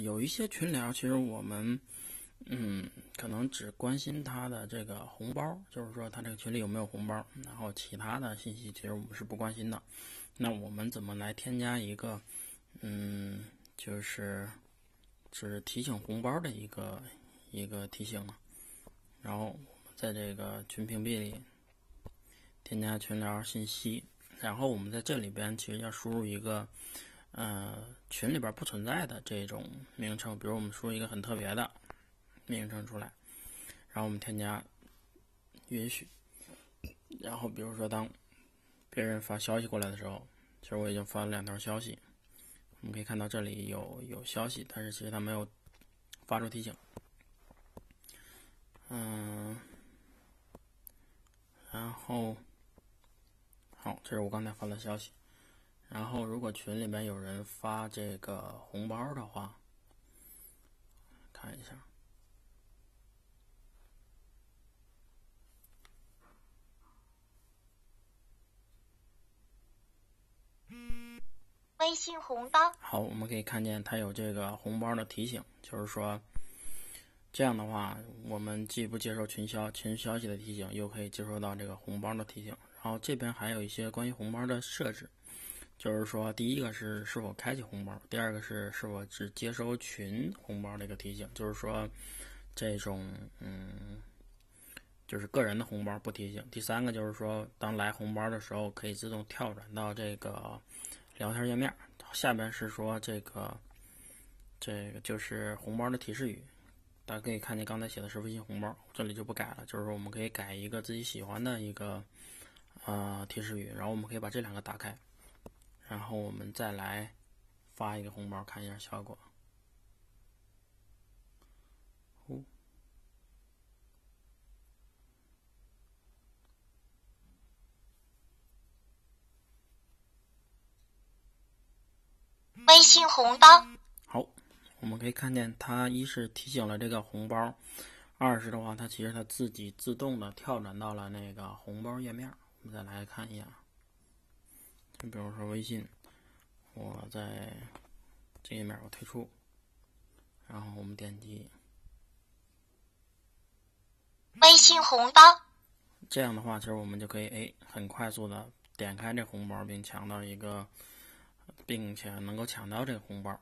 有一些群聊，其实我们，嗯，可能只关心他的这个红包，就是说他这个群里有没有红包，然后其他的信息其实我们是不关心的。那我们怎么来添加一个，嗯，就是只提醒红包的一个一个提醒呢？然后在这个群屏蔽里添加群聊信息，然后我们在这里边其实要输入一个。呃，群里边不存在的这种名称，比如我们输一个很特别的名称出来，然后我们添加允许，然后比如说当别人发消息过来的时候，其实我已经发了两条消息，我们可以看到这里有有消息，但是其实它没有发出提醒。嗯，然后好，这是我刚才发的消息。然后，如果群里面有人发这个红包的话，看一下。微信红包。好，我们可以看见它有这个红包的提醒，就是说，这样的话，我们既不接受群消群消息的提醒，又可以接收到这个红包的提醒。然后这边还有一些关于红包的设置。就是说，第一个是是否开启红包，第二个是是否只接收群红包的一个提醒。就是说，这种嗯，就是个人的红包不提醒。第三个就是说，当来红包的时候，可以自动跳转到这个聊天页面。下边是说这个这个就是红包的提示语，大家可以看见刚才写的是微信红包，这里就不改了。就是说，我们可以改一个自己喜欢的一个呃提示语，然后我们可以把这两个打开。然后我们再来发一个红包，看一下效果。微信红包。好，我们可以看见，它一是提醒了这个红包，二是的话，它其实它自己自动的跳转到了那个红包页面。我们再来看一下。就比如说微信，我在这页面我退出，然后我们点击微信红包。这样的话，其实我们就可以哎，很快速的点开这红包，并抢到一个，并且能够抢到这个红包。